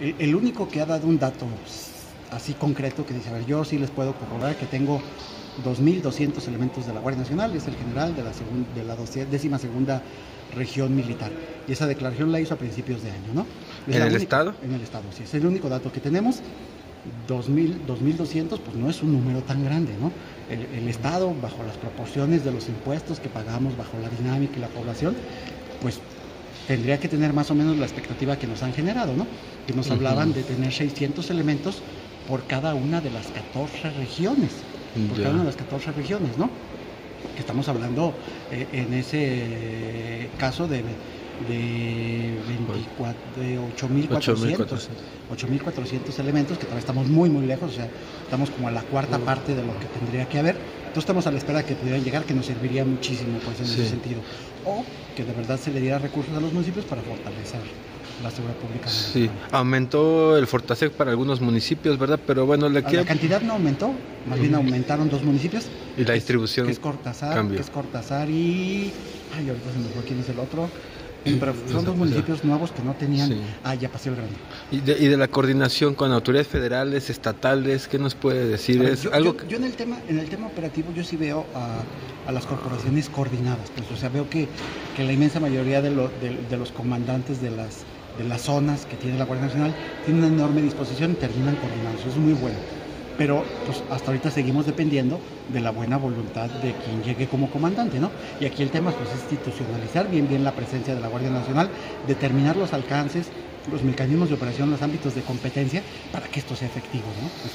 El, el único que ha dado un dato así concreto que dice, a ver, yo sí les puedo corroborar que tengo 2.200 elementos de la Guardia Nacional, es el general de la, segun, de la décima segunda región militar. Y esa declaración la hizo a principios de año, ¿no? Es ¿En el única, Estado? En el Estado, sí. Es el único dato que tenemos. 2.000, 2.200, pues no es un número tan grande, ¿no? El, el, Estado, bajo las proporciones de los impuestos que pagamos, bajo la dinámica y la población, pues tendría que tener más o menos la expectativa que nos han generado, ¿no? Que nos uh -huh. hablaban de tener 600 elementos por cada una de las 14 regiones, por yeah. cada una de las 14 regiones, ¿no? Que estamos hablando eh, en ese caso de, de, 24, de 8.400 8.400 elementos, que todavía estamos muy, muy lejos, o sea, estamos como a la cuarta parte de lo que tendría que haber. Entonces estamos a la espera de que pudieran llegar, que nos serviría muchísimo pues, en sí. ese sentido. O que de verdad se le diera recursos a los municipios para fortalecer la seguridad pública. Sí, aumentó el Fortasec para algunos municipios, ¿verdad? Pero bueno, le quiero... La cantidad no aumentó, más bien aumentaron dos municipios. Y la distribución Que es Cortázar, cambió. que es Cortázar y... Ay, ahorita se me fue quién es el otro. Pero son dos municipios nuevos que no tenían. Sí. Ah, ya pasé el grande. ¿Y de, ¿Y de, la coordinación con autoridades federales, estatales, qué nos puede decir? Ver, ¿Es yo, algo yo, yo, en el tema, en el tema operativo yo sí veo a, a las corporaciones coordinadas, pues, o sea, veo que, que la inmensa mayoría de, lo, de, de los comandantes de las, de las zonas que tiene la Guardia Nacional tienen una enorme disposición y terminan coordinados. Eso es muy bueno pero pues hasta ahorita seguimos dependiendo de la buena voluntad de quien llegue como comandante, ¿no? Y aquí el tema pues, es institucionalizar bien bien la presencia de la Guardia Nacional, determinar los alcances, los mecanismos de operación, los ámbitos de competencia para que esto sea efectivo, ¿no?